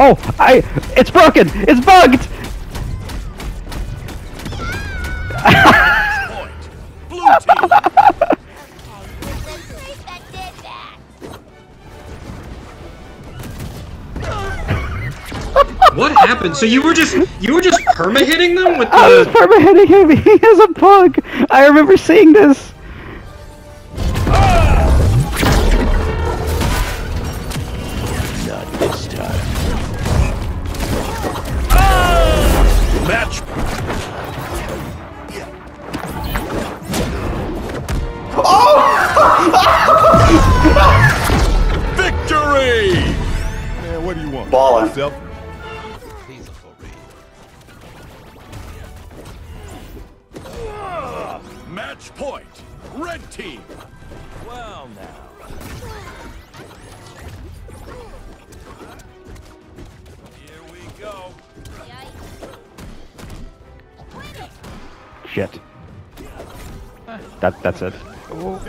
Oh, I. It's broken. It's bugged. Point. Blue team. that did that. What happened? So you were just you were just perma hitting them with the. I was perma hitting him. He has a bug. I remember seeing this. Victory! Man, what do you want? Ballin'. Self? Match point. Red team. Well now. Here we go. Shit. That that's it. Victory!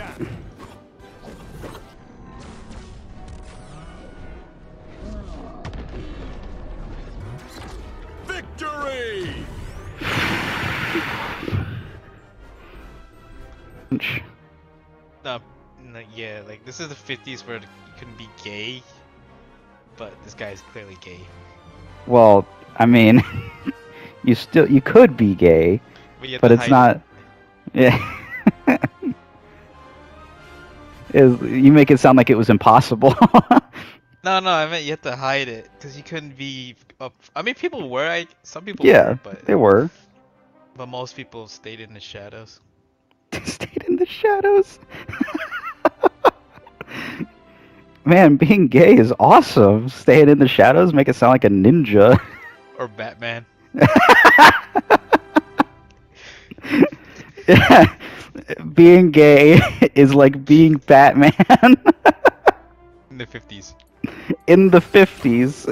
No, no, yeah, like this is the 50s where you couldn't be gay, but this guy is clearly gay. Well, I mean, you still you could be gay, But, but it's not. Yeah. Is you make it sound like it was impossible. No, no, I meant you have to hide it because you couldn't be. Up... I mean, people were. I some people yeah, were, but they were. But most people stayed in the shadows. Stayed in the shadows. Man, being gay is awesome. Staying in the shadows make it sound like a ninja. Or Batman. yeah. Being gay is like being Batman in the 50s. in the 50s.